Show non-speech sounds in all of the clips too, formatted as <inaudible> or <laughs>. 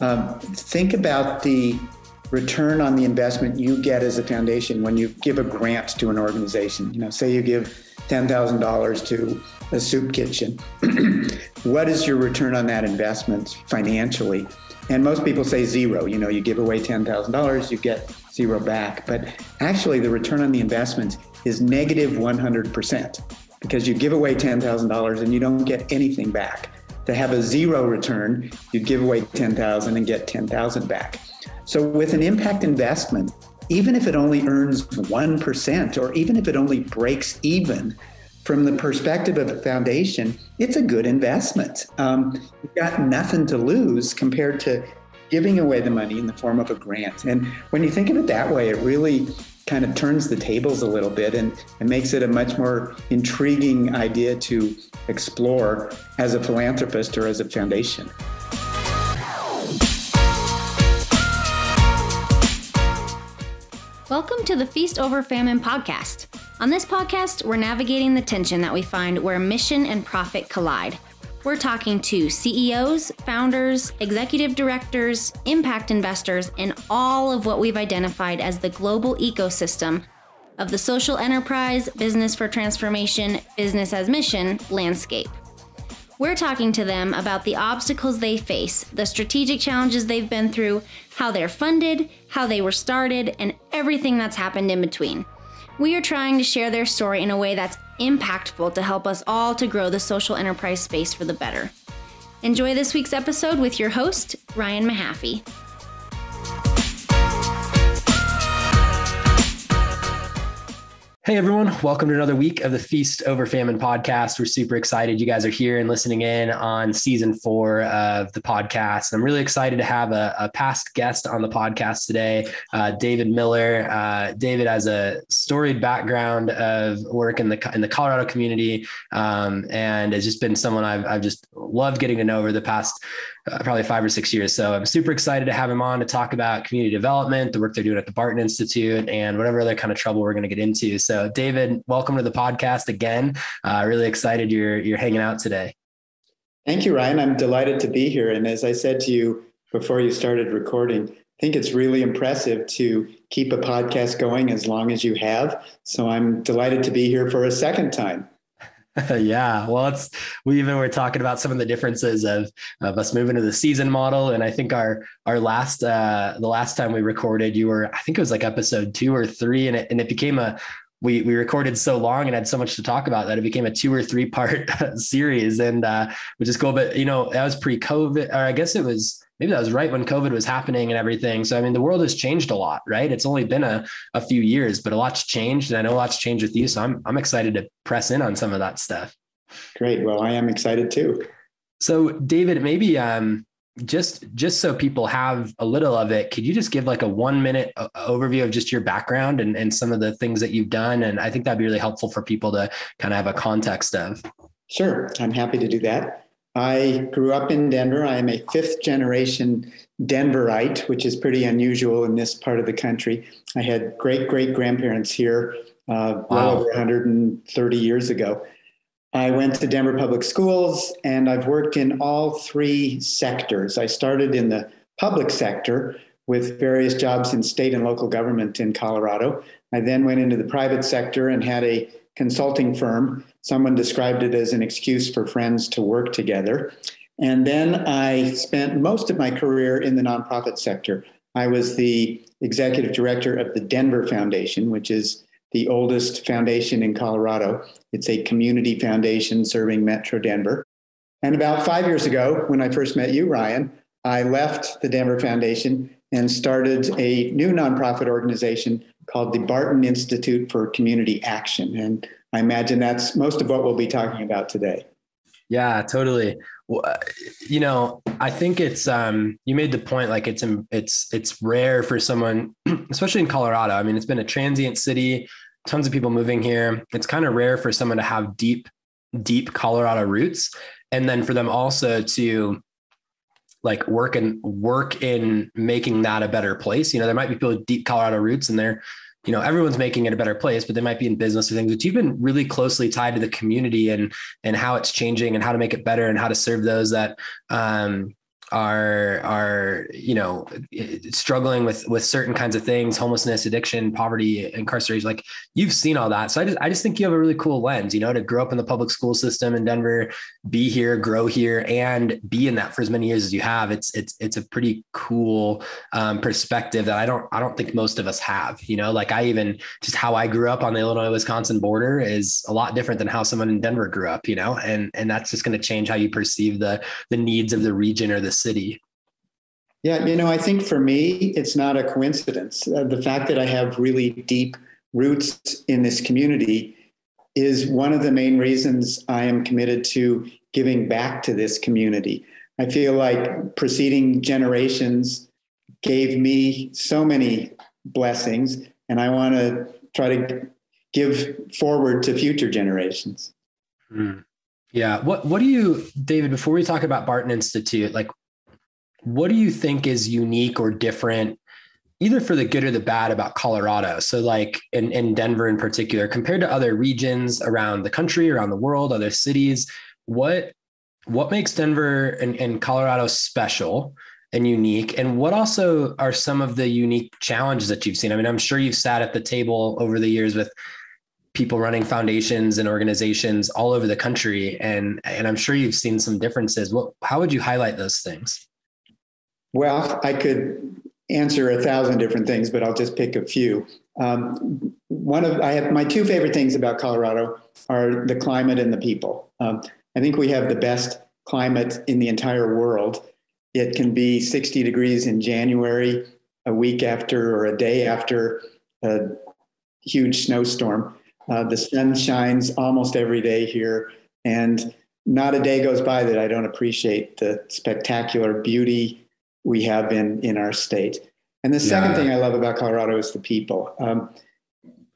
Um, think about the return on the investment you get as a foundation when you give a grant to an organization. You know, say you give $10,000 to a soup kitchen. <clears throat> what is your return on that investment financially? And most people say zero. You know, you give away $10,000, you get zero back. But actually, the return on the investment is negative 100% because you give away $10,000 and you don't get anything back. To have a zero return, you give away 10,000 and get 10,000 back. So with an impact investment, even if it only earns 1% or even if it only breaks even, from the perspective of a foundation, it's a good investment. Um, you've got nothing to lose compared to giving away the money in the form of a grant. And when you think of it that way, it really kind of turns the tables a little bit and, and makes it a much more intriguing idea to explore as a philanthropist or as a foundation. Welcome to the Feast Over Famine podcast. On this podcast, we're navigating the tension that we find where mission and profit collide. We're talking to CEOs, founders, executive directors, impact investors, and all of what we've identified as the global ecosystem of the social enterprise, business for transformation, business as mission landscape. We're talking to them about the obstacles they face, the strategic challenges they've been through, how they're funded, how they were started, and everything that's happened in between. We are trying to share their story in a way that's impactful to help us all to grow the social enterprise space for the better. Enjoy this week's episode with your host, Ryan Mahaffey. Hey everyone, welcome to another week of the Feast Over Famine podcast. We're super excited you guys are here and listening in on season four of the podcast. I'm really excited to have a, a past guest on the podcast today, uh, David Miller. Uh, David has a storied background of work in the in the Colorado community, um, and has just been someone I've I've just loved getting to know over the past uh, probably five or six years. So I'm super excited to have him on to talk about community development, the work they're doing at the Barton Institute, and whatever other kind of trouble we're going to get into. So, David, welcome to the podcast again. Uh, really excited you're you're hanging out today. Thank you, Ryan. I'm delighted to be here. And as I said to you before you started recording, I think it's really impressive to keep a podcast going as long as you have. So I'm delighted to be here for a second time. <laughs> yeah, well, it's we even were talking about some of the differences of of us moving to the season model, and I think our our last uh the last time we recorded, you were I think it was like episode two or three, and it and it became a we we recorded so long and had so much to talk about that it became a two or three part <laughs> series, and uh, which is cool. But you know, that was pre COVID, or I guess it was maybe that was right when COVID was happening and everything. So, I mean, the world has changed a lot, right? It's only been a, a few years, but a lot's changed. And I know a lot's changed with you. So I'm, I'm excited to press in on some of that stuff. Great. Well, I am excited too. So David, maybe, um, just just so people have a little of it could you just give like a one minute overview of just your background and, and some of the things that you've done and i think that'd be really helpful for people to kind of have a context of sure i'm happy to do that I grew up in Denver. I am a fifth generation Denverite, which is pretty unusual in this part of the country. I had great great grandparents here uh, wow. well over 130 years ago. I went to Denver Public Schools and I've worked in all three sectors. I started in the public sector with various jobs in state and local government in Colorado. I then went into the private sector and had a consulting firm. Someone described it as an excuse for friends to work together. And then I spent most of my career in the nonprofit sector. I was the executive director of the Denver Foundation, which is the oldest foundation in Colorado. It's a community foundation serving Metro Denver. And about five years ago, when I first met you, Ryan, I left the Denver Foundation and started a new nonprofit organization called the Barton Institute for Community Action. And I imagine that's most of what we'll be talking about today. Yeah, totally. You know, I think it's um you made the point like it's it's it's rare for someone <clears throat> especially in Colorado. I mean, it's been a transient city, tons of people moving here. It's kind of rare for someone to have deep deep Colorado roots and then for them also to like work and work in making that a better place. You know, there might be people with deep Colorado roots and they're, you know, everyone's making it a better place, but they might be in business or things. But you've been really closely tied to the community and and how it's changing and how to make it better and how to serve those that um, are are you know struggling with with certain kinds of things homelessness addiction poverty incarceration like you've seen all that. So i just i just think you have a really cool lens you know to grow up in the public school system in denver be here grow here and be in that for as many years as you have. It's it's it's a pretty cool um, perspective that i don't i don't think most of us have you know? Like i even just how i grew up on the illinois wisconsin border is a lot different than how someone in denver grew up you know? And and that's just going to change how you perceive the the needs of the region or the city? Yeah, you know, I think for me, it's not a coincidence. Uh, the fact that I have really deep roots in this community is one of the main reasons I am committed to giving back to this community. I feel like preceding generations gave me so many blessings, and I want to try to give forward to future generations. Mm. Yeah. What What do you, David? Before we talk about Barton Institute, like, what do you think is unique or different, either for the good or the bad, about Colorado? So, like in in Denver in particular, compared to other regions around the country, around the world, other cities, what what makes Denver and, and Colorado special? and unique and what also are some of the unique challenges that you've seen i mean i'm sure you've sat at the table over the years with people running foundations and organizations all over the country and and i'm sure you've seen some differences what how would you highlight those things well i could answer a thousand different things but i'll just pick a few. Um, one of i have my two favorite things about colorado are the climate and the people. Um, i think we have the best climate in the entire world. It can be 60 degrees in january a week after or a day after a huge snowstorm. Uh, the sun shines almost every day here, and not a day goes by that I don't appreciate the spectacular beauty we have in in our state. And the second yeah. thing I love about Colorado is the people. Um,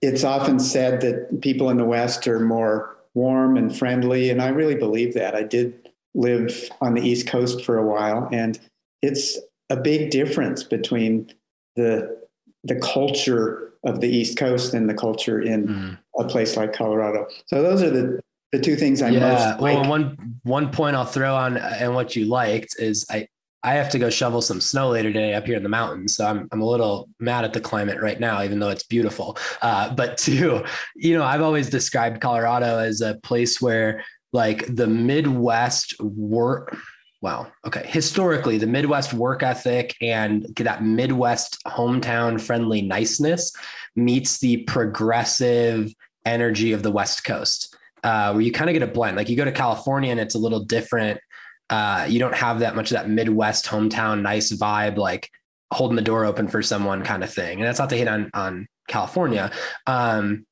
it's often said that people in the West are more warm and friendly, and I really believe that. I did live on the East Coast for a while, and it's a big difference between the the culture of the East Coast and the culture in mm. a place like Colorado. So those are the the two things I yeah. most like. Well, one one point I'll throw on and what you liked is I I have to go shovel some snow later today up here in the mountains. So I'm, I'm a little mad at the climate right now, even though it's beautiful. Uh, but <laughs> two, you know, I've always described Colorado as a place where like the Midwest work, wow. Okay. Historically, the Midwest work ethic and that Midwest hometown friendly niceness meets the progressive energy of the West Coast, uh, where you kind of get a blend. Like you go to California and it's a little different. Uh, you don't have that much of that Midwest hometown nice vibe, like holding the door open for someone kind of thing. And that's not to hit on on California. Um,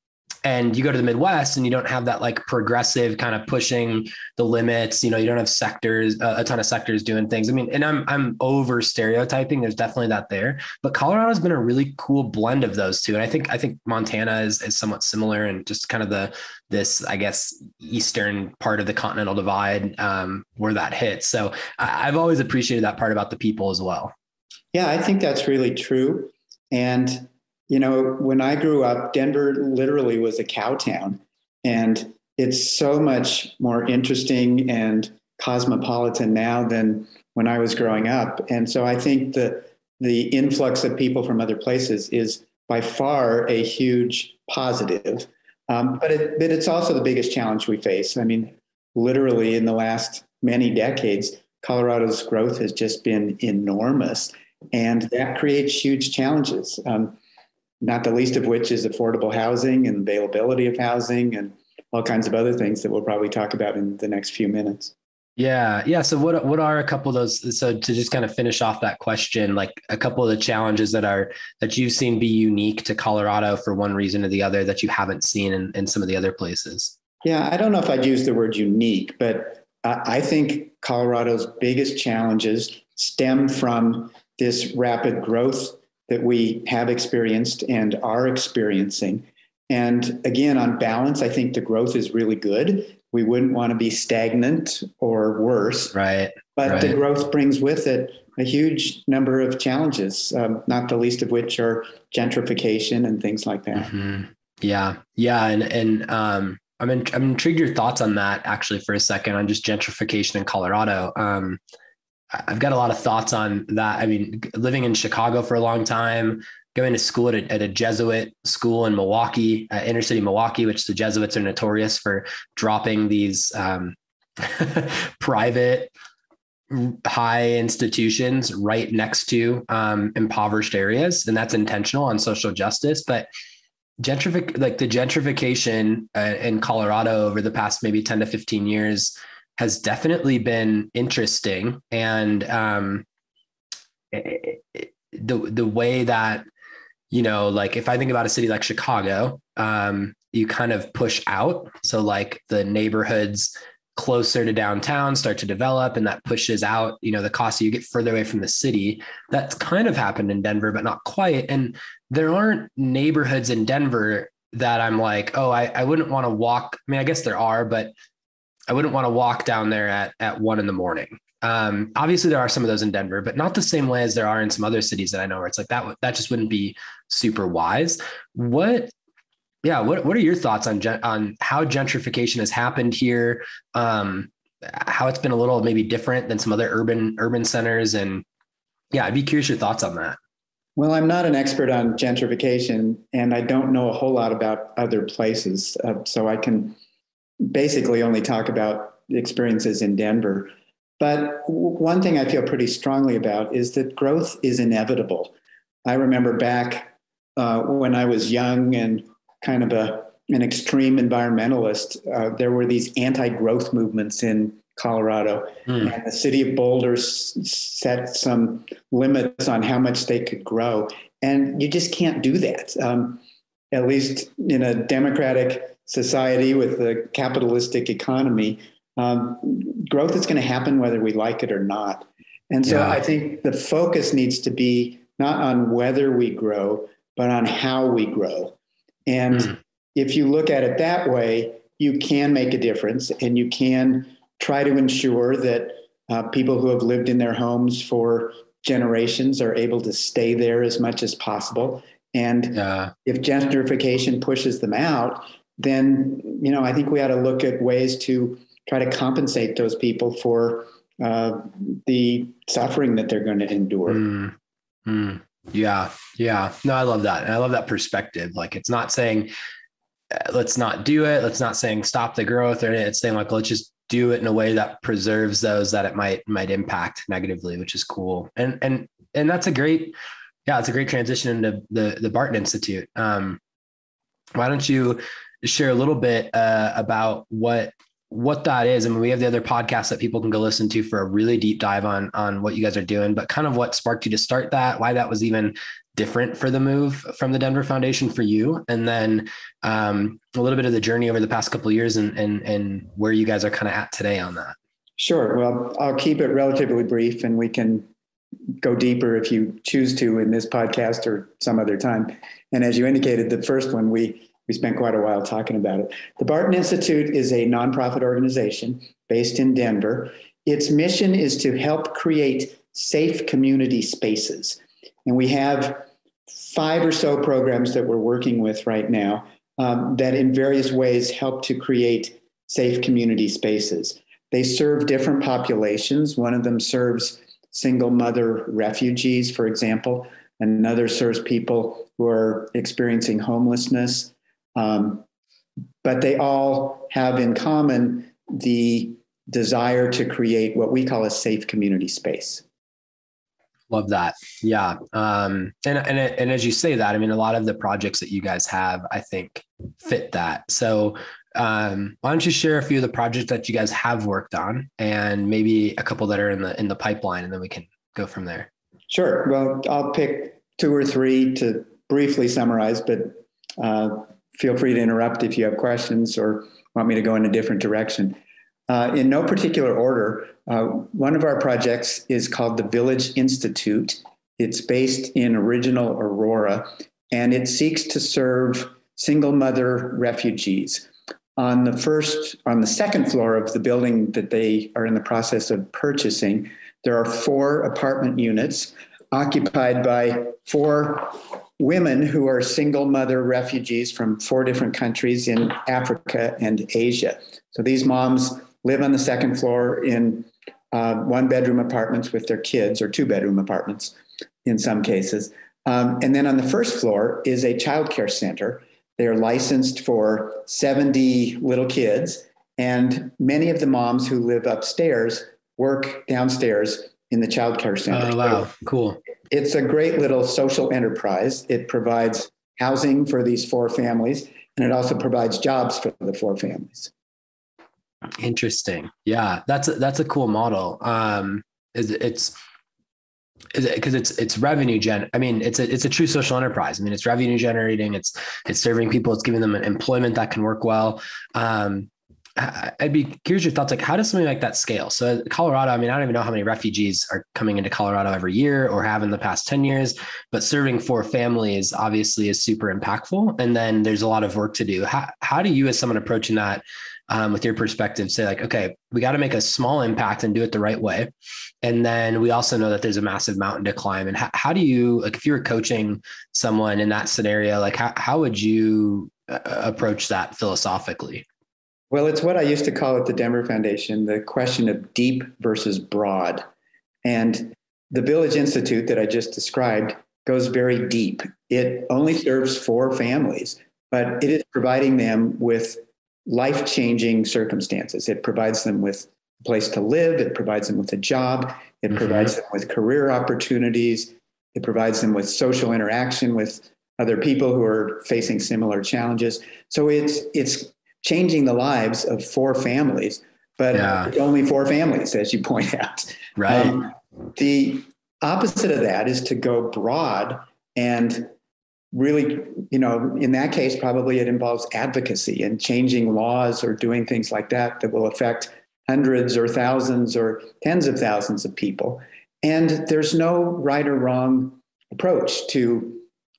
and you go to the midwest and you don't have that like progressive kind of pushing the limits you know you don't have sectors uh, a ton of sectors doing things. I mean and i'm i'm over stereotyping there's definitely that there but colorado's been a really cool blend of those two and i think i think montana is, is somewhat similar and just kind of the this i guess eastern part of the continental divide um, where that hits. So I, i've always appreciated that part about the people as well. Yeah i think that's really true and you know, when I grew up, Denver literally was a cow town. And it's so much more interesting and cosmopolitan now than when I was growing up. And so I think the the influx of people from other places is by far a huge positive. Um, but, it, but it's also the biggest challenge we face. I mean, literally in the last many decades, Colorado's growth has just been enormous. And that creates huge challenges. Um, not the least of which is affordable housing and availability of housing and all kinds of other things that we'll probably talk about in the next few minutes. Yeah, yeah. So what what are a couple of those? So to just kind of finish off that question, like a couple of the challenges that are that you've seen be unique to Colorado for one reason or the other that you haven't seen in, in some of the other places. Yeah, I don't know if I'd use the word unique, but I think Colorado's biggest challenges stem from this rapid growth that we have experienced and are experiencing. And again, on balance, I think the growth is really good. We wouldn't want to be stagnant or worse. Right. But right. the growth brings with it a huge number of challenges, um, not the least of which are gentrification and things like that. Mm-hmm. Yeah. Yeah. And, and, um, I'm, in, I'm intrigued your thoughts on that actually for a second on just gentrification in Colorado. Um, I've got a lot of thoughts on that. I mean, living in Chicago for a long time, going to school at a, at a Jesuit school in Milwaukee, uh, inner city Milwaukee, which the Jesuits are notorious for dropping these um, <laughs> private high institutions right next to um, impoverished areas, and that's intentional on social justice. But gentrific, like the gentrification uh, in Colorado over the past maybe ten to fifteen years, has definitely been interesting, and um, the the way that you know, like if I think about a city like Chicago, um, you kind of push out. So like the neighborhoods closer to downtown start to develop and that pushes out you know the cost you get further away from the city. That's kind of happened in denver but not quite. And there aren't neighborhoods in denver that i'm like oh i, I wouldn't want to walk. I mean i guess there are but i wouldn't want to walk down there at, at one in the morning. Um, obviously there are some of those in denver but not the same way as there are in some other cities that i know where it's like that that just wouldn't be super wise. What yeah what, what are your thoughts on on how gentrification has happened here? Um, how it's been a little maybe different than some other urban urban centers and yeah i'd be curious your thoughts on that. Well i'm not an expert on gentrification and i don't know a whole lot about other places. Uh, so i can basically only talk about experiences in denver but one thing i feel pretty strongly about is that growth is inevitable i remember back uh, when i was young and kind of a an extreme environmentalist, uh, there were these anti-growth movements in Colorado, mm. and the city of Boulder s- set some limits on how much they could grow, and you just can't do that. Um, at least in a democratic society with a capitalistic economy, um, growth is going to happen whether we like it or not. And so yeah. I think the focus needs to be not on whether we grow, but on how we grow. And mm. if you look at it that way, you can make a difference and you can try to ensure that uh, people who have lived in their homes for generations are able to stay there as much as possible. And yeah. if gentrification pushes them out, then you know I think we ought to look at ways to try to compensate those people for uh, the suffering that they're going to endure. Mm. Mm. Yeah. Yeah. No, I love that. And I love that perspective. Like it's not saying, uh, let's not do it. Let's not saying stop the growth or it's saying like, let's just do it in a way that preserves those that it might, might impact negatively, which is cool. And, and, and that's a great, yeah, it's a great transition into the, the Barton Institute. Um, why don't you share a little bit uh, about what what that is. I mean, we have the other podcasts that people can go listen to for a really deep dive on on what you guys are doing, but kind of what sparked you to start that, why that was even different for the move from the Denver Foundation for you, and then um, a little bit of the journey over the past couple years and and and where you guys are kind of at today on that. Sure. Well, I'll keep it relatively brief, and we can go deeper if you choose to in this podcast or some other time. And as you indicated, the first one we we spent quite a while talking about it. The Barton Institute is a nonprofit organization based in Denver. Its mission is to help create safe community spaces. And we have five or so programs that we're working with right now um, that, in various ways, help to create safe community spaces. They serve different populations. One of them serves single mother refugees, for example. Another serves people who are experiencing homelessness. Um, but they all have in common the desire to create what we call a safe community space. Love that. Yeah. Um, and, and, and as you say that, I mean, a lot of the projects that you guys have, I think fit that. So, um, why don't you share a few of the projects that you guys have worked on and maybe a couple that are in the, in the pipeline, and then we can go from there. Sure. Well, I'll pick two or three to briefly summarize, but, uh, feel free to interrupt if you have questions or want me to go in a different direction. Uh, in no particular order, uh, one of our projects is called the Village Institute. It's based in original Aurora, and it seeks to serve single mother refugees. On the first, on the second floor of the building that they are in the process of purchasing, there are four apartment units occupied by four women who are single mother refugees from four different countries in Africa and Asia. So these moms live on the second floor in uh, one bedroom apartments with their kids or two bedroom apartments in some cases. Um, and then on the first floor is a childcare center. They are licensed for 70 little kids. And many of the moms who live upstairs work downstairs in the childcare center. Oh, wow. Cool. It's a great little social enterprise. It provides housing for these four families, and it also provides jobs for the four families. Interesting. Yeah, that's a, that's a cool model. Um, is it's because it, it's it's revenue gen. I mean, it's a it's a true social enterprise. I mean, it's revenue generating. It's it's serving people. It's giving them an employment that can work well. Um, I'd be curious your thoughts. Like, how does something like that scale? So, Colorado. I mean, I don't even know how many refugees are coming into Colorado every year or have in the past ten years. But serving four families obviously is super impactful. And then there's a lot of work to do. How how do you, as someone approaching that, um, with your perspective, say like, okay, we got to make a small impact and do it the right way. And then we also know that there's a massive mountain to climb. And how, how do you, like, if you were coaching someone in that scenario, like, how, how would you uh, approach that philosophically? Well, it's what I used to call at the Denver Foundation the question of deep versus broad. And the Village Institute that I just described goes very deep. It only serves four families, but it is providing them with life changing circumstances. It provides them with a place to live, it provides them with a job, it mm-hmm. provides them with career opportunities, it provides them with social interaction with other people who are facing similar challenges. So it's it's changing the lives of four families, but yeah. only four families, as you point out. Right. Um, the opposite of that is to go broad and really, you know, in that case, probably it involves advocacy and changing laws or doing things like that that will affect hundreds or thousands or tens of thousands of people. And there's no right or wrong approach to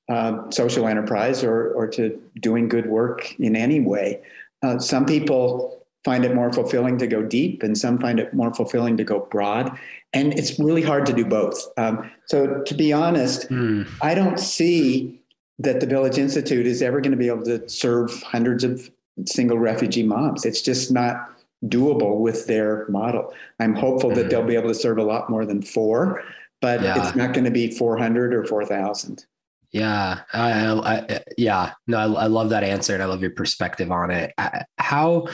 uh, social enterprise or, or to doing good work in any way. Uh, some people find it more fulfilling to go deep, and some find it more fulfilling to go broad. And it's really hard to do both. Um, so, to be honest, mm. I don't see that the Village Institute is ever going to be able to serve hundreds of single refugee moms. It's just not doable with their model. I'm hopeful mm-hmm. that they'll be able to serve a lot more than four, but yeah. it's not going to be 400 or 4,000. Yeah, I, I, yeah, no, I, I, love that answer, and I love your perspective on it. How,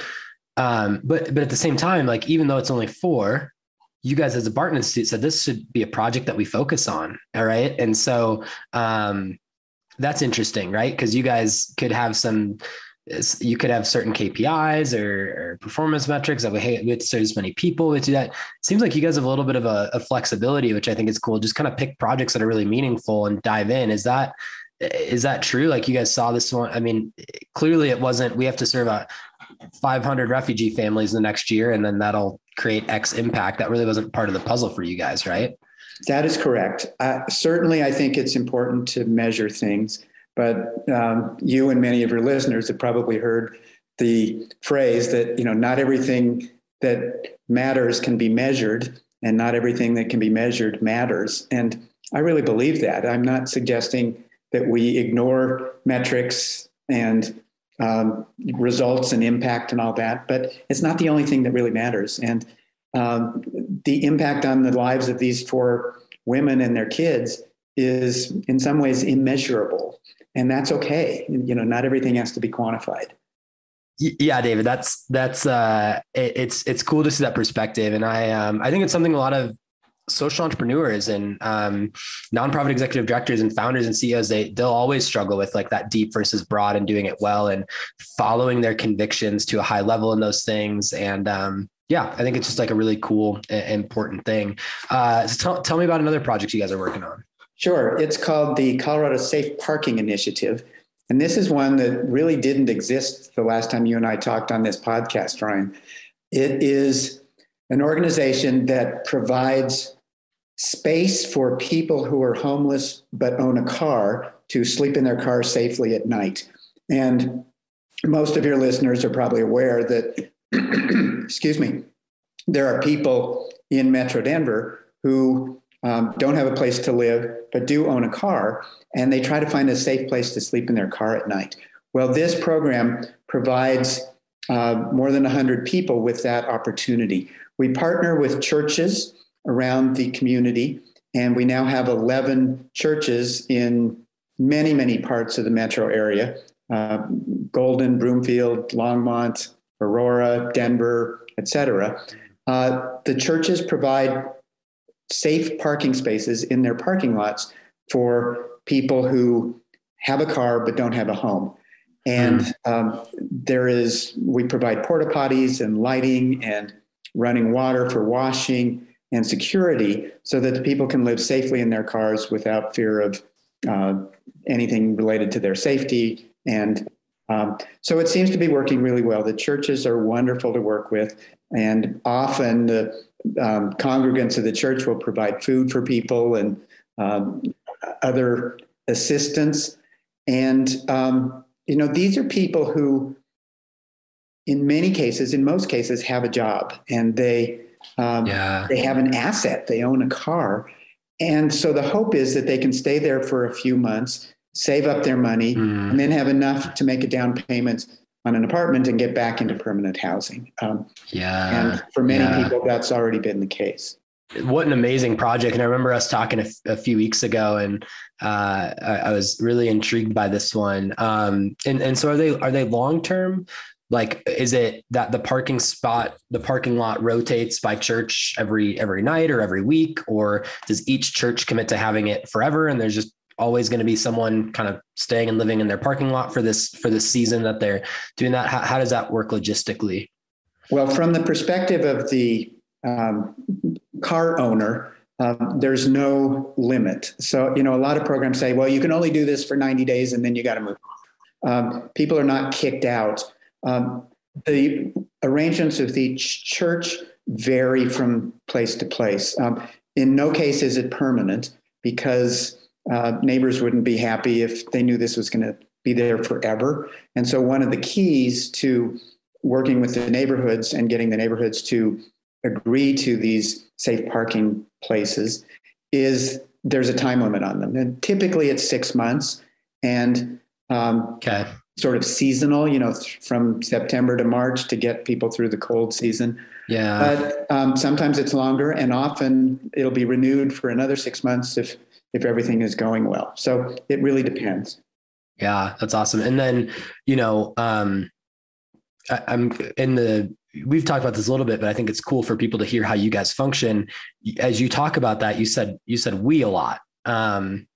um, but but at the same time, like even though it's only four, you guys as a Barton Institute said this should be a project that we focus on. All right, and so um, that's interesting, right? Because you guys could have some, you could have certain KPIs or, or performance metrics of, hey, we have to serve as many people. We do that. It seems like you guys have a little bit of a, a flexibility, which I think is cool. Just kind of pick projects that are really meaningful and dive in. Is that, is that true? Like you guys saw this one? I mean, clearly it wasn't, we have to serve a 500 refugee families the next year, and then that'll create X impact. That really wasn't part of the puzzle for you guys, right? That is correct. Uh, certainly, I think it's important to measure things, but um, you and many of your listeners have probably heard the phrase that you know not everything that matters can be measured, and not everything that can be measured matters. And I really believe that. I'm not suggesting that we ignore metrics and um, results and impact and all that, but it's not the only thing that really matters. And um, the impact on the lives of these four women and their kids is in some ways immeasurable and that's okay you know not everything has to be quantified yeah david that's that's uh it, it's it's cool to see that perspective and i um i think it's something a lot of social entrepreneurs and um, nonprofit executive directors and founders and CEOs, they they'll always struggle with like that deep versus broad and doing it well and following their convictions to a high level in those things. And um, yeah, I think it's just like a really cool, important thing. Uh, so tell, tell me about another project you guys are working on. Sure. It's called the Colorado Safe Parking Initiative. And this is one that really didn't exist the last time you and I talked on this podcast, Ryan. It is an organization that provides space for people who are homeless but own a car to sleep in their car safely at night. And most of your listeners are probably aware that <clears throat> excuse me, there are people in Metro Denver who um, don't have a place to live, but do own a car, and they try to find a safe place to sleep in their car at night. Well, this program provides uh, more than 100 people with that opportunity. We partner with churches around the community, and we now have 11 churches in many, many parts of the metro area uh, Golden, Broomfield, Longmont, Aurora, Denver, etc. Uh, the churches provide safe parking spaces in their parking lots for people who have a car but don't have a home. And mm. um, there is, we provide porta potties and lighting and running water for washing and security so that the people can live safely in their cars without fear of uh, anything related to their safety. And um, so it seems to be working really well. The churches are wonderful to work with. And often the um, congregants of the church will provide food for people and um, other assistance. And, um, you know, these are people who, in many cases, in most cases, have a job and they, um, yeah. they have an asset, they own a car. And so the hope is that they can stay there for a few months, save up their money, mm. and then have enough to make a down payment on an apartment and get back into permanent housing. Um, yeah. And for many yeah. people, that's already been the case. What an amazing project. And I remember us talking a, f- a few weeks ago and uh, I, I, was really intrigued by this one. Um, and, and so are they, are they long-term? Like, is it that the parking spot, the parking lot rotates by church every, every night or every week, or does each church commit to having it forever? And there's just always going to be someone kind of staying and living in their parking lot for this for this season that they're doing that. How, how does that work logistically? Well from the perspective of the um, car owner um, there's no limit. So you know a lot of programs say well you can only do this for 90 days and then you got to move um, people are not kicked out. Um, the arrangements with each church vary from place to place. Um, in no case is it permanent because uh, neighbors wouldn't be happy if they knew this was going to be there forever. And so, one of the keys to working with the neighborhoods and getting the neighborhoods to agree to these safe parking places is there's a time limit on them. And typically, it's six months and um, okay. sort of seasonal, you know, from September to March to get people through the cold season. Yeah. But um, sometimes it's longer, and often it'll be renewed for another six months if if everything is going well. So it really depends. Yeah, that's awesome. And then, you know, um, I, I'm in the, we've talked about this a little bit, but I think it's cool for people to hear how you guys function. As you talk about that, you said, you said we a lot. Um,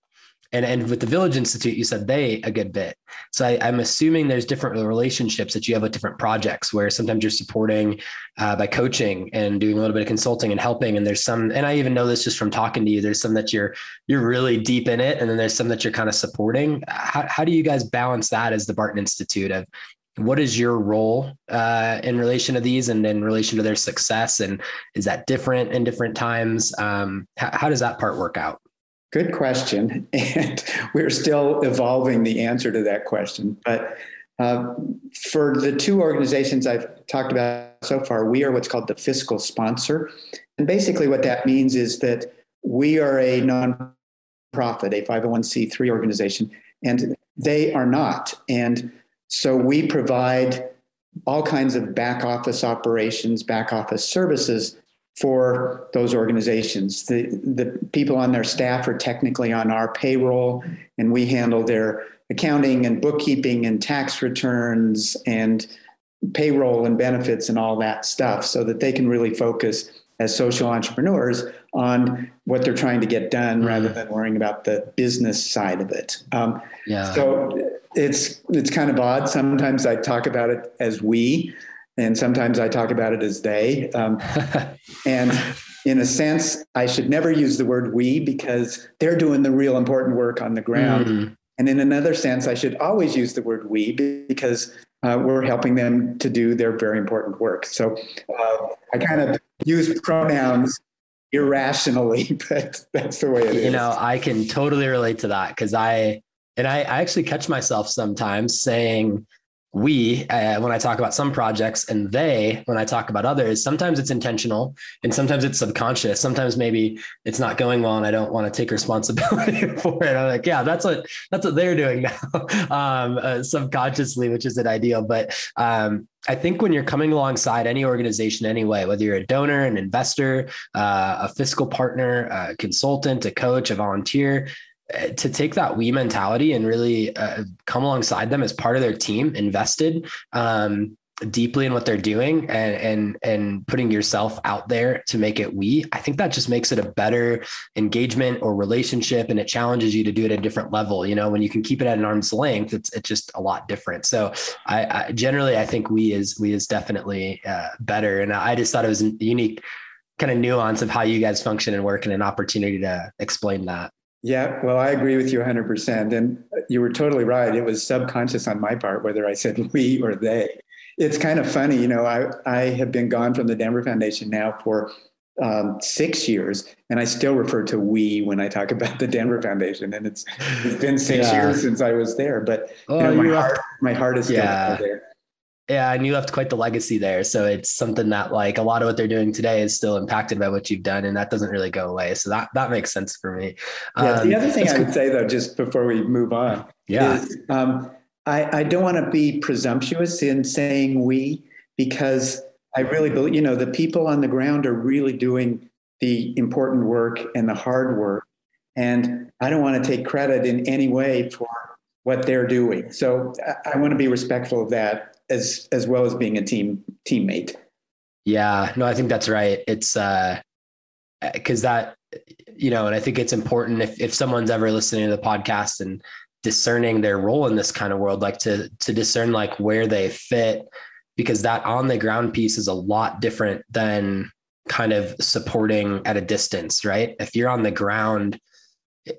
and and with the Village Institute, you said they a good bit. So I, am assuming there's different relationships that you have with different projects where sometimes you're supporting uh, by coaching and doing a little bit of consulting and helping. And there's some, and I even know this just from talking to you. There's some that you're you're really deep in it, and then there's some that you're kind of supporting. How how do you guys balance that as the Barton Institute of what is your role uh, in relation to these and in relation to their success and is that different in different times um, how, how does that part work out Good question. <laughs> And we're still evolving the answer to that question. But uh, for the two organizations I've talked about so far, we are what's called the fiscal sponsor. And basically, what that means is that we are a nonprofit, a 501c3 organization, and they are not. And so we provide all kinds of back office operations, back office services for those organizations. The, the people on their staff are technically on our payroll, and we handle their accounting and bookkeeping and tax returns and payroll and benefits and all that stuff so that they can really focus as social entrepreneurs on what they're trying to get done mm-hmm. rather than worrying about the business side of it. Um, yeah. So it's it's kind of odd. Sometimes I talk about it as we, and sometimes I talk about it as they. Um, and in a sense, I should never use the word we because they're doing the real important work on the ground. Mm. And in another sense, I should always use the word we because uh, we're helping them to do their very important work. So uh, I kind of use pronouns irrationally, <laughs> but that's the way it is. You know, I can totally relate to that because I, and I, I actually catch myself sometimes saying, we uh, when i talk about some projects and they when i talk about others sometimes it's intentional and sometimes it's subconscious. Sometimes maybe it's not going well and i don't want to take <laughs> responsibility for it. I'm like yeah that's what that's what they're doing <laughs> now um, uh, subconsciously which isn't ideal. But um, I think when you're coming alongside any organization anyway, whether you're a donor, an investor, uh, a fiscal partner, a consultant, a coach, a volunteer, to take that we mentality and really uh, come alongside them as part of their team, invested um, deeply in what they're doing, and and and putting yourself out there to make it we. I think that just makes it a better engagement or relationship, and it challenges you to do it at a different level. You know, when you can keep it at an arm's length, it's it's just a lot different. So I, I generally I think we is we is definitely uh, better, and I just thought it was a unique kind of nuance of how you guys function and work and an opportunity to explain that. Yeah, well, I agree with you 100%. And you were totally right. It was subconscious on my part, whether I said <laughs> we or they. It's kind of funny, you know, I, I have been gone from the Denver Foundation now for um, six years, and I still refer to we when I talk <laughs> about the Denver Foundation. And it's, it's been six yeah. years since I was there, but oh, you know, my, heart, my heart is still yeah. there. Yeah, and you left quite the legacy there. So it's something that like a lot of what they're doing today is still impacted by what you've done, and that doesn't really go away. So that that makes sense for me. Yeah. Um, the other thing I would say though, just before we move on, yeah, is, um, I, I don't want to be presumptuous in saying we because I really believe you know the people on the ground are really doing the important work and the hard work, and I don't want to take credit in any way for what they're doing. So I, I want to be respectful of that as as well as being a team teammate. Yeah, no, I think that's right. It's uh because that you know, and I think it's important if if someone's ever listening to the podcast and discerning their role in this kind of world, like to to discern like where they fit, because that on the ground piece is a lot different than kind of supporting at a distance, right? If you're on the ground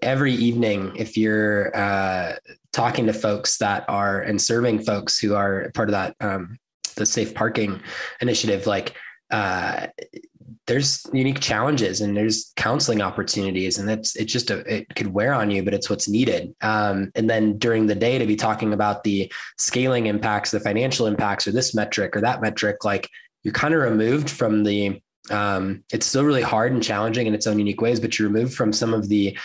every evening, if you're uh, talking to folks that are and serving folks who are part of that um, the safe parking initiative like uh, there's unique challenges and there's counseling opportunities and that's it's just a it could wear on you but it's what's needed. Um, and then during the day to be talking about the scaling impacts the financial impacts or this metric or that metric like you're kind of removed from the um, it's still really hard and challenging in its own unique ways but you're removed from some of the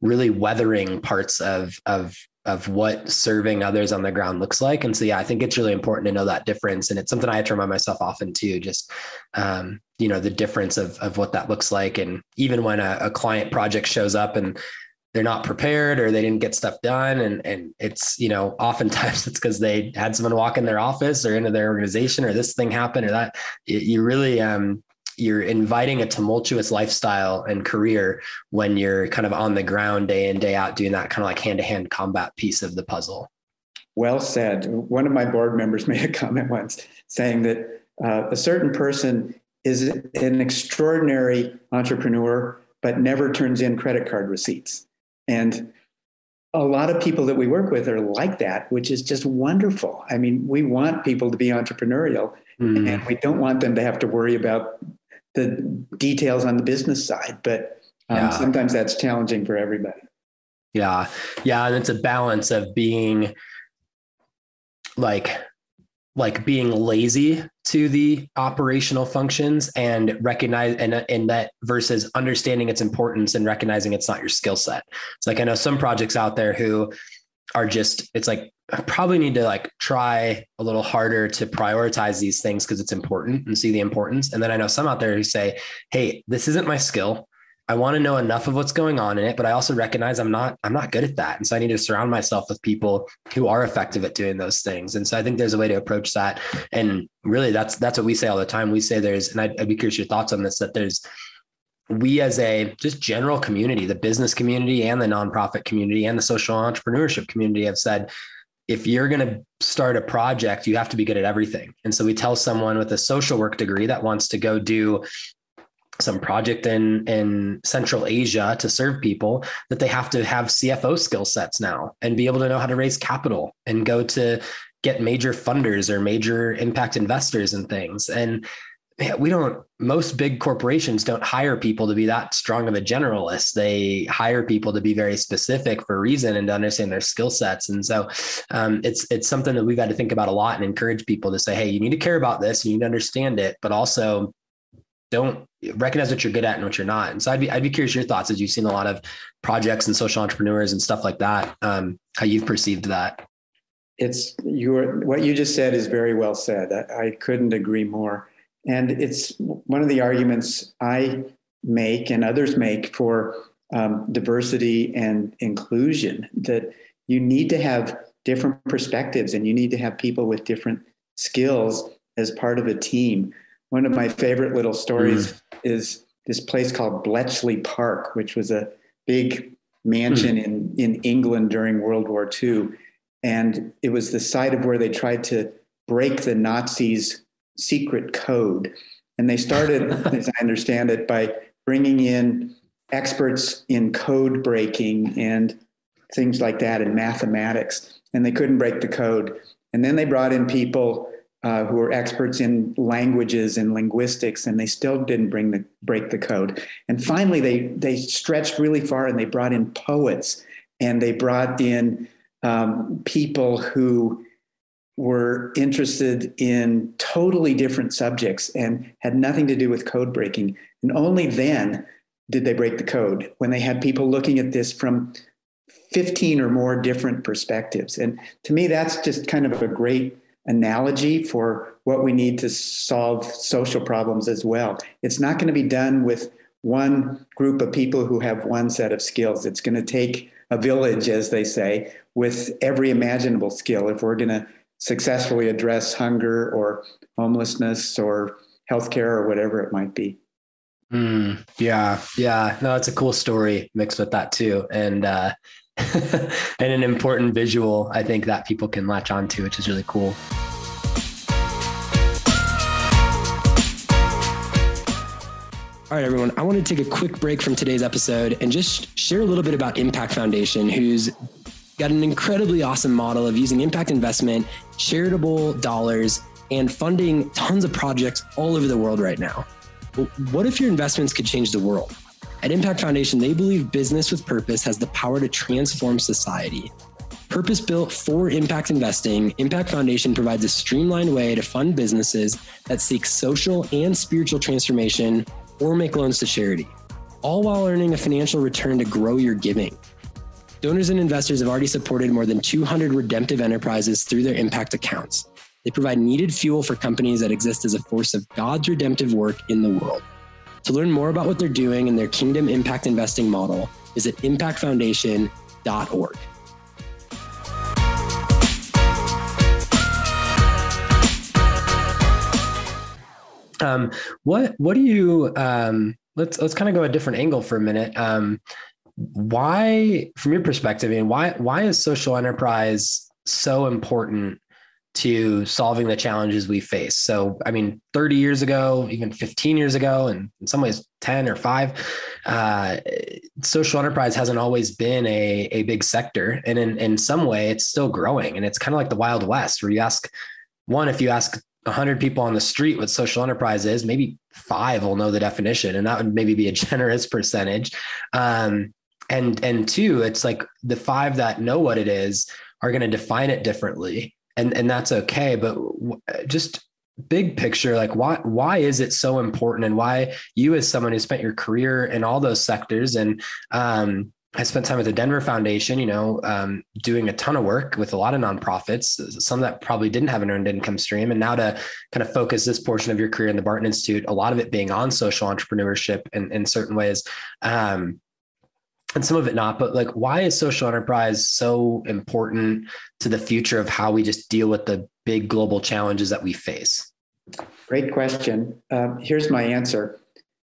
really weathering parts of of of what serving others on the ground looks like. And so, yeah, I think it's really important to know that difference. And it's something I have to remind myself often too, just, um, you know, the difference of, of what that looks like. And even when a, a client project shows up and they're not prepared or they didn't get stuff done. And, and it's, you know, oftentimes <laughs> it's because they had someone walk in their office or into their organization or this thing happened or that you really, um, you're inviting a tumultuous lifestyle and career when you're kind of on the ground day in day out doing that kind of like hand-to-hand combat piece of the puzzle. Well said. One of my board members <laughs> made a comment once saying that uh, a certain person is an extraordinary entrepreneur but never turns in credit card receipts. And a lot of people that we work with are like that which is just wonderful. I mean we want people to be entrepreneurial mm. and we don't want them to have to worry about the details on the business side, but um, yeah. sometimes that's challenging for everybody. Yeah. Yeah. And it's a balance of being like, like being lazy to the operational functions and recognize and, and that versus understanding its importance and recognizing it's not your skill set. It's like I know some projects out there who are just it's like I probably need to like try a little harder to prioritize these things because it's important and see the importance. And then I know some out there who say, "Hey, this isn't my skill. I want to know enough of what's going on in it, but I also recognize I'm not I'm not good at that. And so I need to surround myself with people who are effective at doing those things. And so I think there's a way to approach that. And really that's that's what we say all the time. We say there's and I'd, I'd be curious your thoughts on this that there's we as a just general community, the business community and the nonprofit community and the social entrepreneurship community have said, if you're going to start a project, you have to be good at everything. And so we tell someone with a social work degree that wants to go do some project in in Central Asia to serve people that they have to have CFO skill sets now and be able to know how to raise capital and go to get major funders or major impact investors and things. And we don't most big corporations don't hire people to be that strong of a generalist. They hire people to be very specific for a reason and to understand their skill sets. And so um, it's it's something that we've got to think about a lot and encourage people to say hey you need to care about this. And you need to understand it but also don't recognize what you're good at and what you're not. And so i'd be, I'd be curious your thoughts as you've seen a lot of projects and social entrepreneurs and stuff like that um, how you've perceived that. It's your what you just said is very well said. I, I couldn't agree more and it's one of the arguments I make and others make for um, diversity and inclusion that you need to have different perspectives and you need to have people with different skills as part of a team. One of my favorite little stories mm. is this place called Bletchley Park, which was a big mansion mm. in, in England during World War II. And it was the site of where they tried to break the Nazis' secret code. And they started, <laughs> as I understand it, by bringing in experts in code breaking and things like that in mathematics. And they couldn't break the code. And then they brought in people uh, who were experts in languages and linguistics, and they still didn't bring the, break the code. And finally, they, they stretched really far and they brought in poets and they brought in um, people who were interested in totally different subjects and had nothing to do with code breaking. And only then did they break the code when they had people looking at this from 15 or more different perspectives. And to me, that's just kind of a great analogy for what we need to solve social problems as well. It's not going to be done with one group of people who have one set of skills. It's going to take a village, as they say, with every imaginable skill if we're going to successfully address hunger or homelessness or healthcare or whatever it might be. Mm, yeah, yeah. No, it's a cool story mixed with that too, and uh, <laughs> and an important visual. I think that people can latch onto, which is really cool. All right, everyone. I want to take a quick break from today's episode and just share a little bit about Impact Foundation, who's got an incredibly awesome model of using impact investment, charitable dollars, and funding tons of projects all over the world right now. What if your investments could change the world? At Impact Foundation, they believe business with purpose has the power to transform society. Purpose built for impact investing, Impact Foundation provides a streamlined way to fund businesses that seek social and spiritual transformation or make loans to charity, all while earning a financial return to grow your giving. Donors and investors have already supported more than 200 redemptive enterprises through their impact accounts. They provide needed fuel for companies that exist as a force of God's redemptive work in the world. To learn more about what they're doing and their kingdom impact investing model, visit impactfoundation.org. Um, what what do you um, let's let's kind of go a different angle for a minute. Um, why, from your perspective, I mean, why why is social enterprise so important to solving the challenges we face? So, I mean, 30 years ago, even 15 years ago, and in some ways 10 or five, uh, social enterprise hasn't always been a, a big sector. And in, in some way, it's still growing. And it's kind of like the Wild West, where you ask one, if you ask 100 people on the street what social enterprise is, maybe five will know the definition, and that would maybe be a <laughs> generous percentage. Um, and and two it's like the five that know what it is are going to define it differently and and that's okay but just big picture like why why is it so important and why you as someone who spent your career in all those sectors and um I spent time with the Denver Foundation, you know, um, doing a ton of work with a lot of nonprofits, some that probably didn't have an earned income stream. And now to kind of focus this portion of your career in the Barton Institute, a lot of it being on social entrepreneurship in, in certain ways. Um, and some of it not, but like, why is social enterprise so important to the future of how we just deal with the big global challenges that we face? Great question. Um, here's my answer.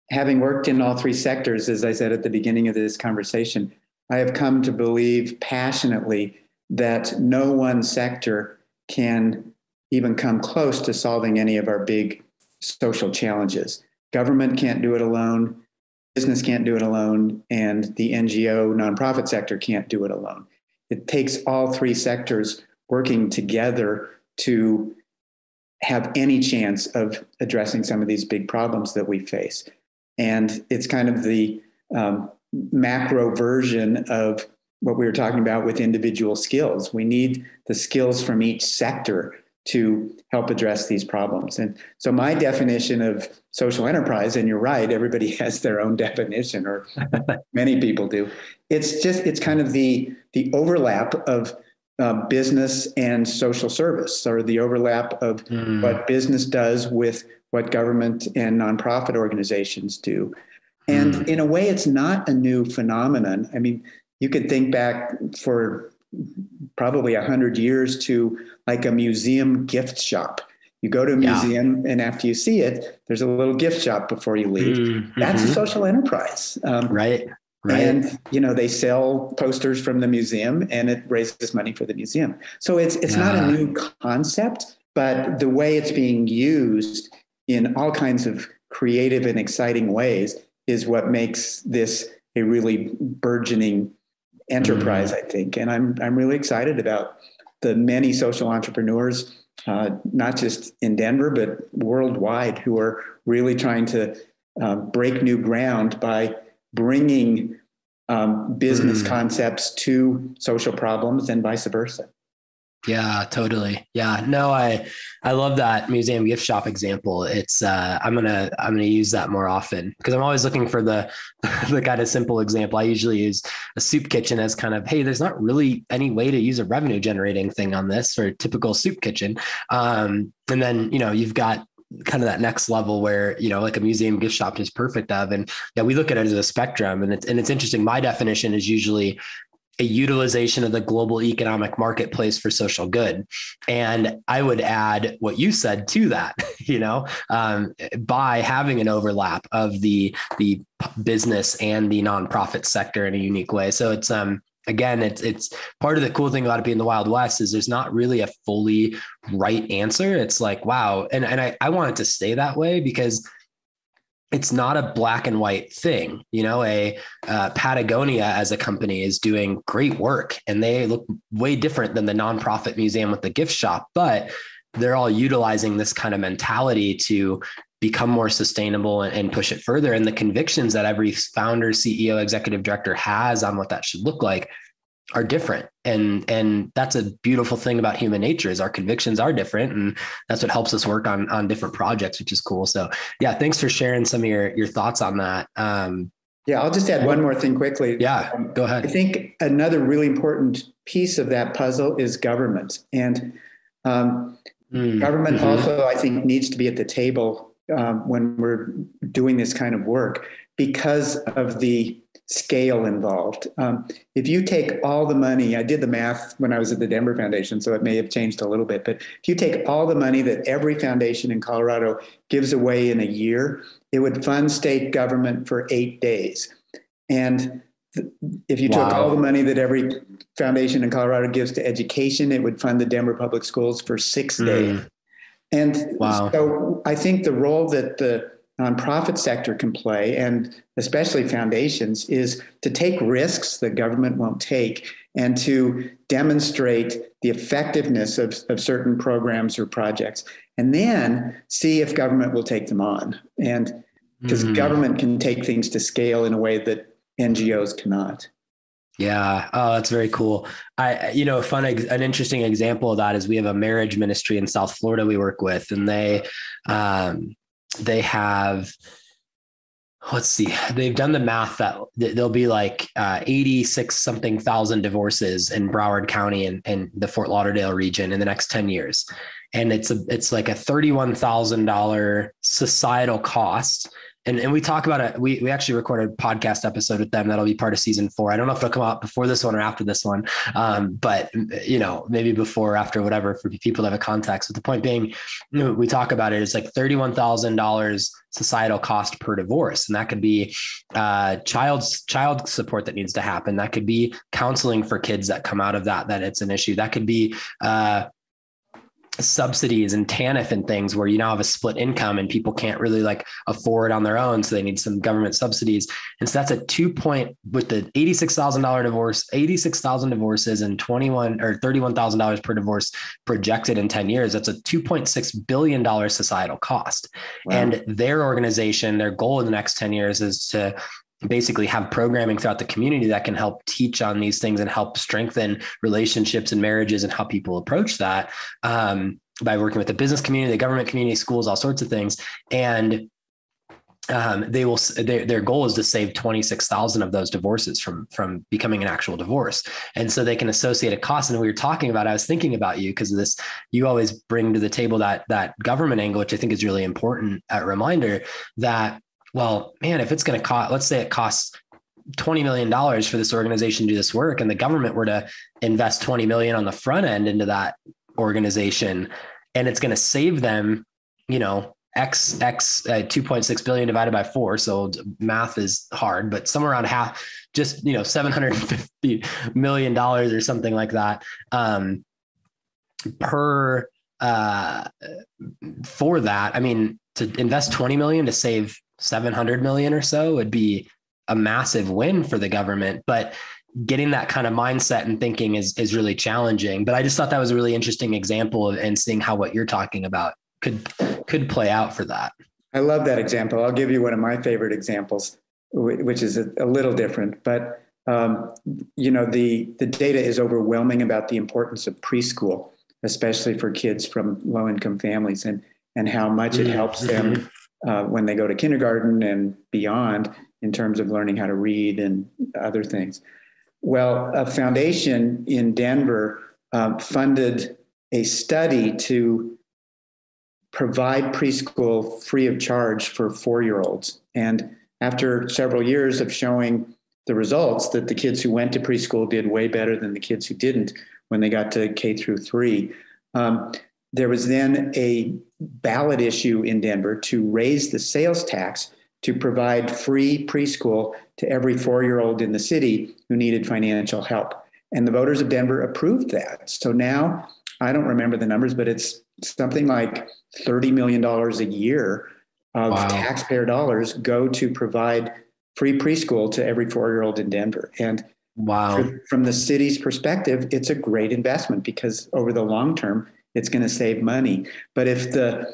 Having worked in all three sectors, as I said at the beginning of this conversation, I have come to believe passionately that no one sector can even come close to solving any of our big social challenges. Government can't do it alone business can't do it alone, and the NGO nonprofit sector can't do it alone. It takes all three sectors working together to have any chance of addressing some of these big problems that we face. And it's kind of the um, macro version of what we were talking about with individual skills. We need the skills from each sector to help address these problems. And so, my definition of social enterprise, and you're right, everybody <laughs> has their own definition, or <laughs> many people do. It's just it's kind of the the overlap of uh, business and social service, or the overlap of mm. what business does with what government and nonprofit organizations do. And mm. in a way, it's not a new phenomenon. I mean, you could think back for probably a hundred years to like a museum gift shop. You go to a museum, yeah. and after you see it, there's a little gift shop before you leave. Mm-hmm. That's a social enterprise, um, right? Right. And you know they sell posters from the museum, and it raises money for the museum. So it's it's yeah. not a new concept, but the way it's being used in all kinds of creative and exciting ways is what makes this a really burgeoning enterprise, mm-hmm. I think. And I'm I'm really excited about the many social entrepreneurs, uh, not just in Denver but worldwide, who are really trying to uh, break new ground by bringing um, business mm. concepts to social problems and vice versa. Yeah, totally. Yeah. No, I I love that museum gift shop example. It's uh I'm gonna I'm gonna use that more often because I'm always looking for the <laughs> the kind of simple example. I usually use a soup kitchen as kind of, hey, there's not really any way to use a revenue generating thing on this for a typical soup kitchen. Um, and then you know, you've got kind of that next level where you know like a museum gift shop is perfect of and yeah we look at it as a spectrum and it's and it's interesting my definition is usually a utilization of the global economic marketplace for social good. And I would add what you said to that, <laughs> you know, um, by having an overlap of the the business and the nonprofit sector in a unique way. So it's um again, it's it's part of the cool thing about it being the Wild West is there's not really a fully right answer. It's like, wow. And and I, I want it to stay that way because it's not a black and white thing. You know, a uh, Patagonia as a company is doing great work and they look way different than the nonprofit museum with the gift shop, but they're all utilizing this kind of mentality to become more sustainable and, and push it further. And the convictions that every founder, CEO, executive director has on what that should look like are different. And and that's a beautiful thing about human nature is our convictions are different and that's what helps us work on on different projects which is cool. So yeah thanks for sharing some of your your thoughts on that. Um yeah i'll just add one more thing quickly. Yeah go ahead. I think another really important piece of that puzzle is government. And um, mm, government mm-hmm. also i think needs to be at the table um, when we're doing this kind of work because of the scale involved. Um, if you take all the money, I did the math when I was at the Denver Foundation, so it may have changed a little bit, but if you take all the money that every foundation in Colorado gives away in a year, it would fund state government for eight days. And if you wow. took all the money that every foundation in Colorado gives to education, it would fund the Denver Public Schools for six mm. days. And wow. so I think the role that the nonprofit sector can play, and especially foundations, is to take risks that government won't take and to demonstrate the effectiveness of, of certain programs or projects, and then see if government will take them on. And because mm-hmm. government can take things to scale in a way that NGOs cannot. Yeah, oh, that's very cool. I, you know, a fun, an interesting example of that is we have a marriage ministry in South Florida we work with, and they, um, they have let's see they've done the math that there'll be like uh, 86 something thousand divorces in broward county and, and the fort lauderdale region in the next 10 years. And it's a it's like a $31000 societal cost and, and we talk about it. We, we actually recorded a podcast episode with them that'll be part of season four. I don't know if it'll come out before this one or after this one, um, but you know maybe before, after, whatever for people to have a context. But the point being, you know, we talk about it. It's like thirty one thousand dollars societal cost per divorce, and that could be uh, child child support that needs to happen. That could be counseling for kids that come out of that that it's an issue. That could be uh, subsidies and TANF and things where you now have a split income and people can't really like afford on their own. So they need some government subsidies. And so that's a two point with the $86,000 divorce, 86,000 divorces and 21 or $31,000 per divorce projected in 10 years. That's a $2.6 billion societal cost. Wow. And their organization, their goal in the next 10 years is to basically have programming throughout the community that can help teach on these things and help strengthen relationships and marriages and how people approach that um, by working with the business community, the government community, schools, all sorts of things. And um, they will their, their goal is to save 26,000 of those divorces from from becoming an actual divorce and so they can associate a cost and we were talking about I was thinking about you because of this you always bring to the table that that government angle which I think is really important a reminder that well, man, if it's going to cost, let's say it costs $20 million for this organization to do this work and the government were to invest 20 million on the front end into that organization and it's going to save them, you know, X, X uh, 2.6 billion divided by four. So math is hard, but somewhere around half, just, you know, 750 million dollars or something like that. Um, per, uh, for that, I mean, to invest 20 million to save 700 million or so would be a massive win for the government. But getting that kind of mindset and thinking is is really challenging. But I just thought that was a really interesting example of, and seeing how what you're talking about could could play out for that. I love that example. I'll give you one of my favorite examples, which is a, a little different, but um, you know the the data is overwhelming about the importance of preschool, especially for kids from low income families, and and how much it helps them mm-hmm uh, when they go to kindergarten and beyond in terms of learning how to read and other things. Well, a foundation in Denver um, funded a study to provide preschool free of charge for four year olds. And after several years of showing the results that the kids who went to preschool did way better than the kids who didn't when they got to K through three, um, there was then a ballot issue in Denver to raise the sales tax to provide free preschool to every four year old in the city who needed financial help. And the voters of Denver approved that. So now, I don't remember the numbers, but it's something like $30 million a year of wow. taxpayer dollars go to provide free preschool to every four year old in Denver. And wow. From the city's perspective, it's a great investment because over the long term, it's going to save money. But if the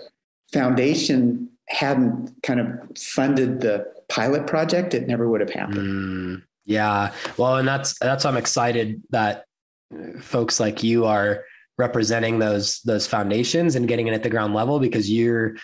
foundation hadn't kind of funded the pilot project, it never would have happened. Mm, yeah. Well, and that's that's I'm excited that folks like you are representing those those foundations and getting it at the ground level because you're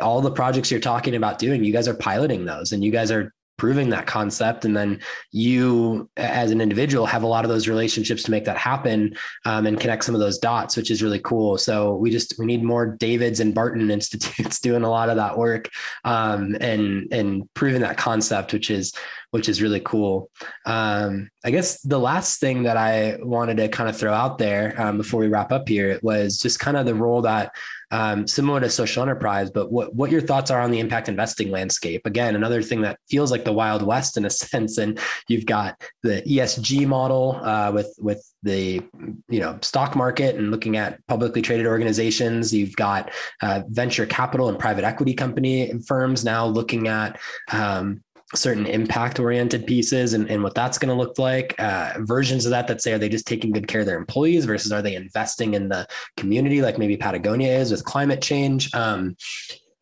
all the projects you're talking about doing you guys are piloting those and you guys are proving that concept. And then you as an individual have a lot of those relationships to make that happen um, and connect some of those dots which is really cool. So we just we need more davids and barton <laughs> institutes doing a lot of that work um, and and proving that concept which is which is really cool. Um, i guess the last thing that i wanted to kind of throw out there um, before we wrap up here was just kind of the role that um, similar to social enterprise, but what, what your thoughts are on the impact investing landscape. Again, another thing that feels like the Wild West in a <laughs> sense. And you've got the ESG model uh, with, with the you know stock market and looking at publicly traded organizations. You've got uh, venture capital and private equity company firms now looking at um, certain impact oriented pieces and, and what that's going to look like. Uh, versions of that that say are they just taking good care of their employees versus are they investing in the community like maybe patagonia is with climate change? Um,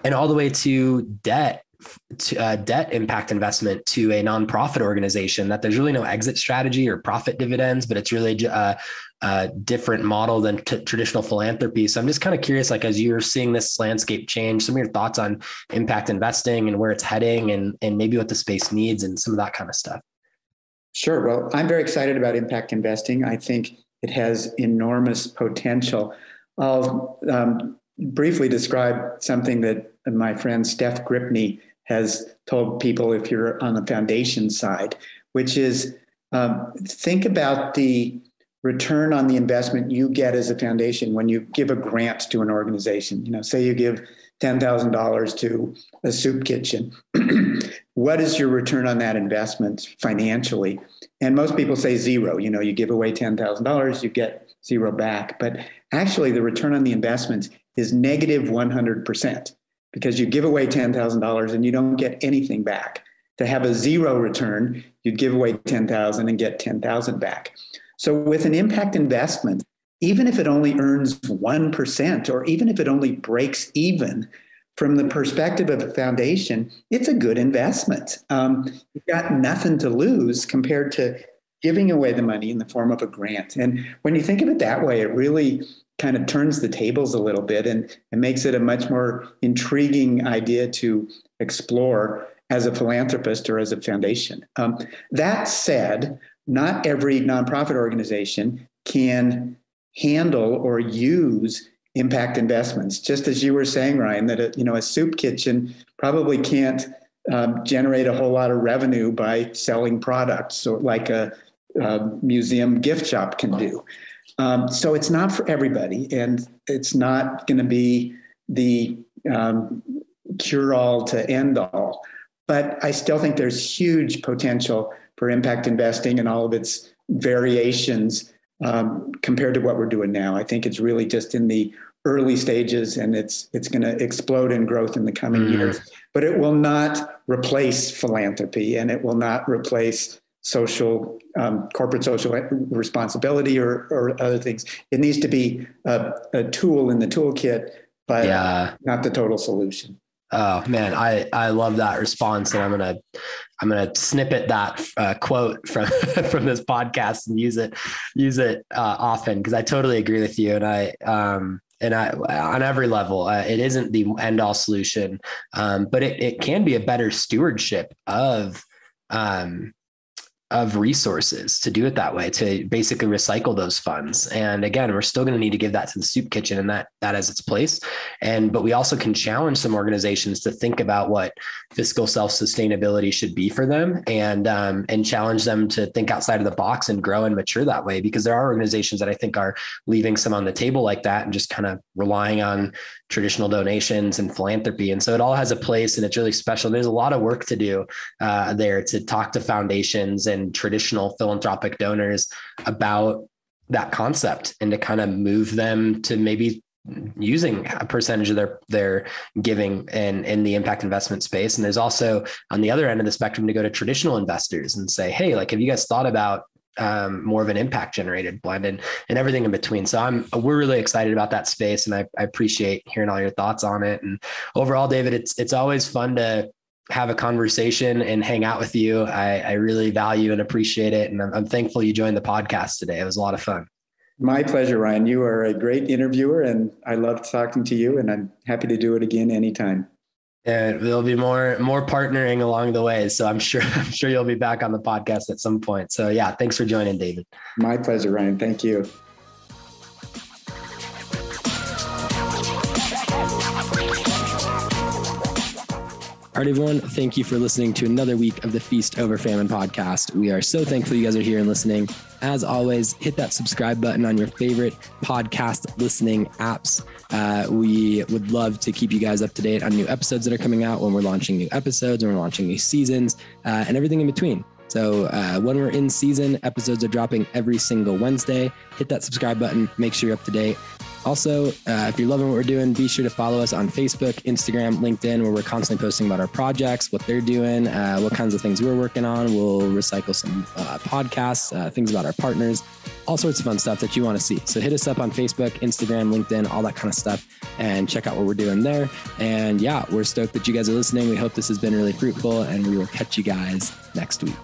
and all the way to debt to, uh, debt impact investment to a nonprofit organization that there's really no exit strategy or profit dividends, but it's really uh, a different model than t- traditional philanthropy. So I'm just kind of curious, like as you're seeing this landscape change, some of your thoughts on impact investing and where it's heading, and and maybe what the space needs and some of that kind of stuff. Sure. Well, I'm very excited about impact investing. I think it has enormous potential. I'll um, briefly describe something that my friend Steph Gripney has told people if you're on the foundation side, which is um, think about the return on the investment you get as a foundation when you give a grant to an organization. You know, say you give $10,000 to a soup kitchen. <clears throat> what is your return on that investment financially? And most people say zero. You know, you give away $10,000, you get zero back. But actually, the return on the investment is negative 100% because you give away $10,000 and you don't get anything back. To have a zero return, you'd give away 10,000 and get 10,000 back. So with an impact investment, even if it only earns 1% or even if it only breaks even, from the perspective of a foundation, it's a good investment. Um, you've got nothing to lose compared to giving away the money in the form of a grant. And when you think of it that way, it really kind of turns the tables a little bit and, and makes it a much more intriguing idea to explore as a philanthropist or as a foundation. Um, that said, not every nonprofit organization can handle or use impact investments. Just as you were saying, Ryan, that a, you know a soup kitchen probably can't um, generate a whole lot of revenue by selling products, or like a, a museum gift shop can do. Um, so it's not for everybody, and it's not going to be the um, cure-all to end all. But I still think there's huge potential for impact investing and all of its variations um, compared to what we're doing now. I think it's really just in the early stages and it's it's going to explode in growth in the coming mm. years but it will not replace philanthropy and it will not replace social um, corporate social responsibility or, or other things it needs to be a, a tool in the toolkit but yeah. not the total solution oh man i i love that response and i'm gonna i'm gonna snippet that uh, quote from <laughs> from this podcast and use it use it uh, often because i totally agree with you and i um and I, on every level, uh, it isn't the end all solution, um, but it, it can be a better stewardship of um, of resources to do it that way to basically recycle those funds. And again we're still going to need to give that to the soup kitchen and that that has its place. And but we also can challenge some organizations to think about what fiscal self sustainability should be for them and um, and challenge them to think outside of the box and grow and mature that way because there are organizations that I think are leaving some on the table like that and just kind of relying on traditional donations and philanthropy. And so it all has a place and it's really special. There's a lot of work to do uh, there to talk to foundations and traditional philanthropic donors about that concept and to kind of move them to maybe using a percentage of their their giving in in the impact investment space and there's also on the other end of the spectrum to go to traditional investors and say hey like have you guys thought about um, more of an impact generated blend and, and everything in between. So I'm we're really excited about that space, and I, I appreciate hearing all your thoughts on it. And overall, David, it's it's always fun to have a conversation and hang out with you. I, I really value and appreciate it. And I'm, I'm, thankful you joined the podcast today. It was a lot of fun. My pleasure, Ryan. You are a great interviewer and I loved talking to you and I'm happy to do it again anytime. And there'll be more more partnering along the way. So I'm sure <laughs> I'm sure you'll be back on the podcast at some point. So yeah, thanks for joining, David. My pleasure, Ryan. Thank you. All right, everyone. Thank you for listening to another week of the Feast Over Famine podcast. We are so thankful you guys are here and listening. As always, hit that subscribe button on your favorite podcast listening apps. Uh, we would love to keep you guys up to date on new episodes that are coming out when we're launching new episodes, when we're launching new seasons, uh, and everything in between. So uh, when we're in season, episodes are dropping every single Wednesday. Hit that subscribe button, make sure you're up to date. Also, uh, if you're loving what we're doing, be sure to follow us on Facebook, Instagram, LinkedIn, where we're constantly posting about our projects, what they're doing, uh, what kinds of things we're working on. We'll recycle some uh, podcasts, uh, things about our partners, all sorts of fun stuff that you want to see. So hit us up on Facebook, Instagram, LinkedIn, all that kind of stuff, and check out what we're doing there. And yeah, we're stoked that you guys are listening. We hope this has been really fruitful, and we will catch you guys next week.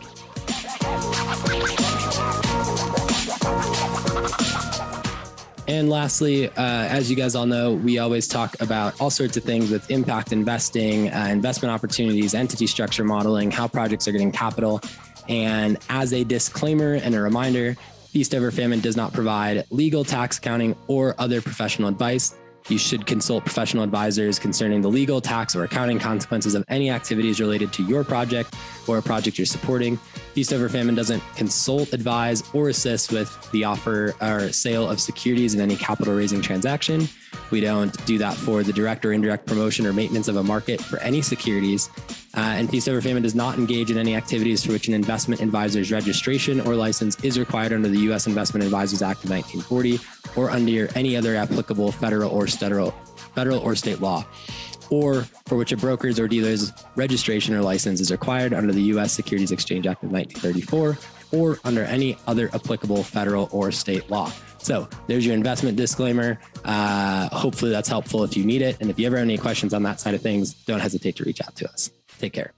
And lastly, uh, as you guys all know, we always talk about all sorts of things with impact investing, uh, investment opportunities, entity structure modeling, how projects are getting capital. And as a disclaimer and a reminder, Feast Over Famine does not provide legal, tax, accounting, or other professional advice. You should consult professional advisors concerning the legal, tax, or accounting consequences of any activities related to your project or a project you're supporting. Feast Over Famine doesn't consult, advise, or assist with the offer or sale of securities in any capital raising transaction. We don't do that for the direct or indirect promotion or maintenance of a market for any securities. Uh, and Feast Over Famine does not engage in any activities for which an investment advisor's registration or license is required under the U.S. Investment Advisors Act of 1940 or under any other applicable federal or federal, federal or state law or for which a broker's or dealer's registration or license is required under the U.S. Securities Exchange Act of 1934 or under any other applicable federal or state law. So there's your investment disclaimer. Uh, hopefully that's helpful if you need it. And if you ever have any questions on that side of things, don't hesitate to reach out to us. Take care.